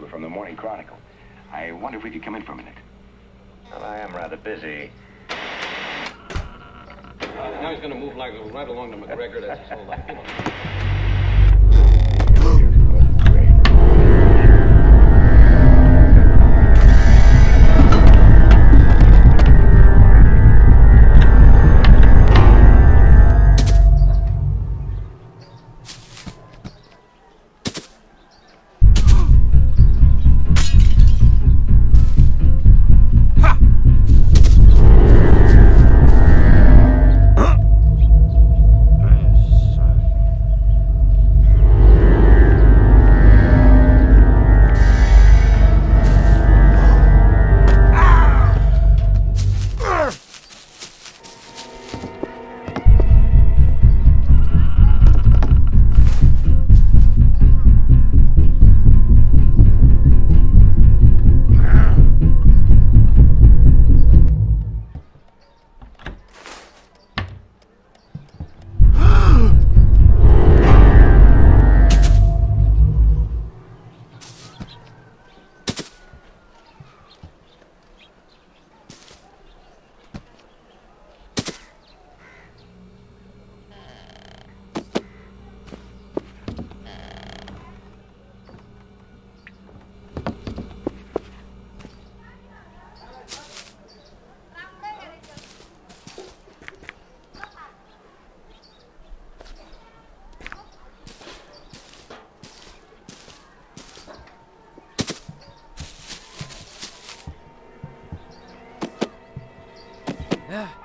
We're from the Morning Chronicle. I wonder if we could come in for a minute. Well, I am rather busy. Uh, now he's going to move like right along to McGregor. That's his whole life. Yeah.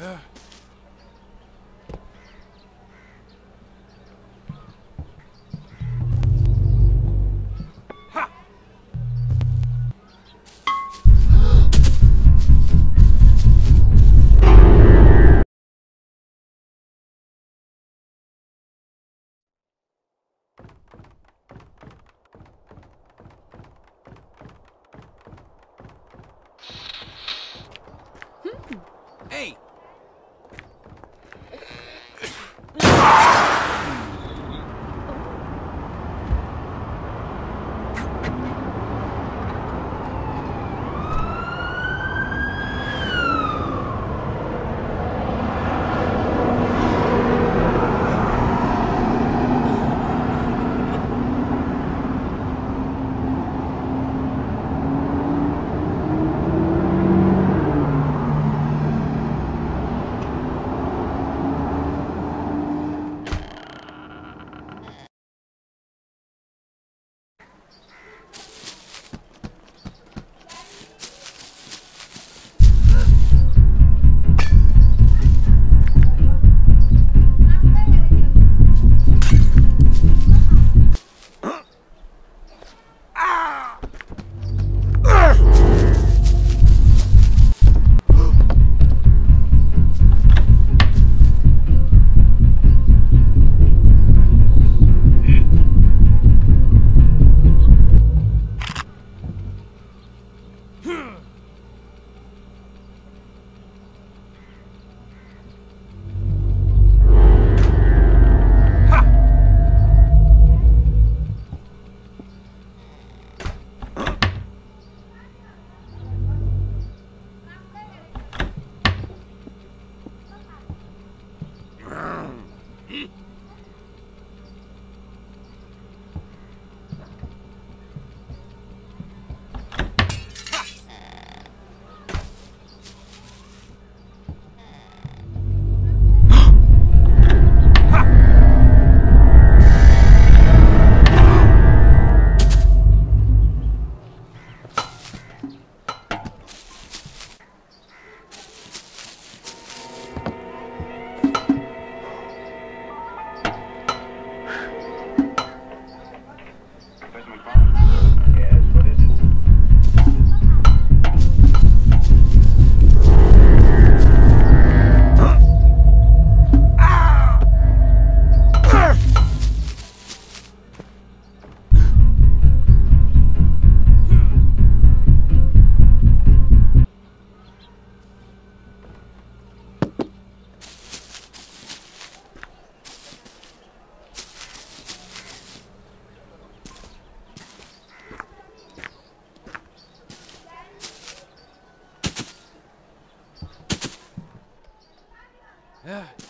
Yeah. Yeah.